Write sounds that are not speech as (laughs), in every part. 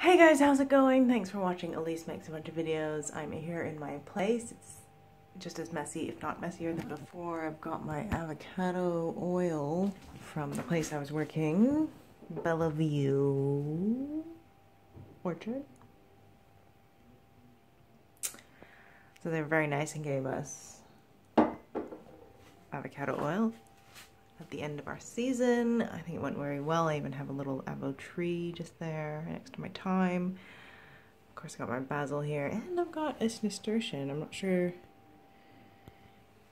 Hey guys, how's it going? Thanks for watching Elise Makes a Bunch of Videos. I'm here in my place. It's just as messy, if not messier than before. I've got my avocado oil from the place I was working, Bellevue Orchard. So they were very nice and gave us avocado oil at the end of our season. I think it went very well. I even have a little avo tree just there next to my thyme. Of course, I got my basil here, and I've got a nasturtium. I'm not sure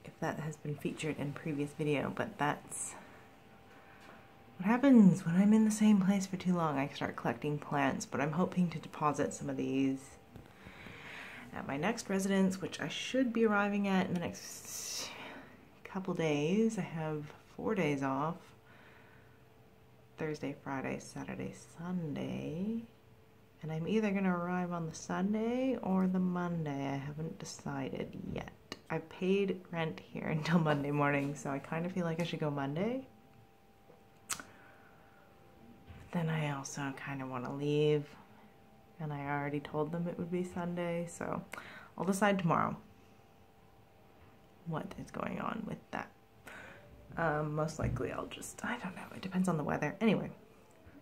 if that has been featured in previous video, but that's what happens when I'm in the same place for too long. I start collecting plants, but I'm hoping to deposit some of these at my next residence, which I should be arriving at in the next couple days. I have four days off. Thursday, Friday, Saturday, Sunday. And I'm either going to arrive on the Sunday or the Monday. I haven't decided yet. I paid rent here (laughs) until Monday morning, so I kind of feel like I should go Monday. Then I also kind of want to leave. And I already told them it would be Sunday, so I'll decide tomorrow what is going on with that. Um, most likely I'll just, I don't know, it depends on the weather. Anyway,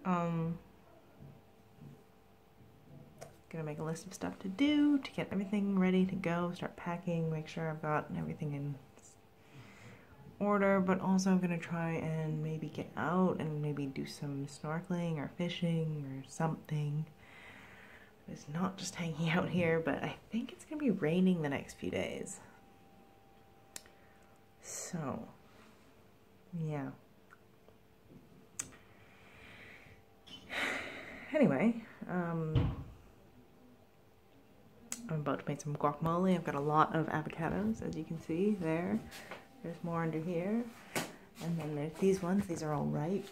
um, gonna make a list of stuff to do to get everything ready to go, start packing, make sure I've got everything in order, but also I'm gonna try and maybe get out and maybe do some snorkeling or fishing or something. It's not just hanging out here, but I think it's gonna be raining the next few days. So, yeah. Anyway, um, I'm about to make some guacamole. I've got a lot of avocados, as you can see there. There's more under here. And then there's these ones. These are all ripe.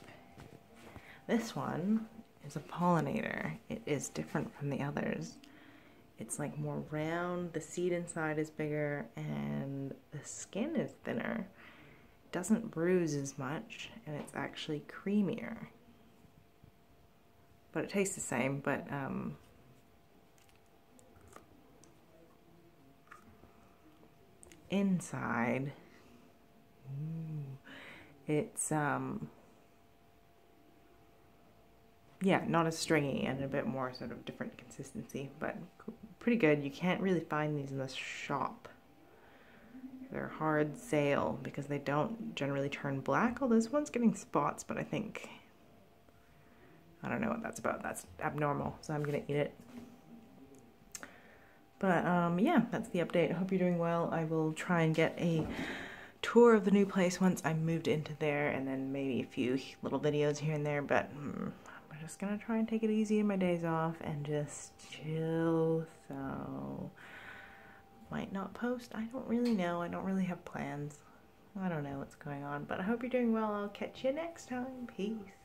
This one is a pollinator. It is different from the others. It's like more round, the seed inside is bigger, and the skin is thinner doesn't bruise as much and it's actually creamier. But it tastes the same, but um, inside, ooh, it's, um, yeah, not as stringy and a bit more sort of different consistency, but pretty good. You can't really find these in the shop. They're hard sale because they don't generally turn black. Although this one's getting spots, but I think, I don't know what that's about. That's abnormal, so I'm gonna eat it. But um, yeah, that's the update. I hope you're doing well. I will try and get a tour of the new place once I moved into there and then maybe a few little videos here and there, but mm, I'm just gonna try and take it easy in my days off and just chill, so might not post. I don't really know. I don't really have plans. I don't know what's going on, but I hope you're doing well. I'll catch you next time. Peace.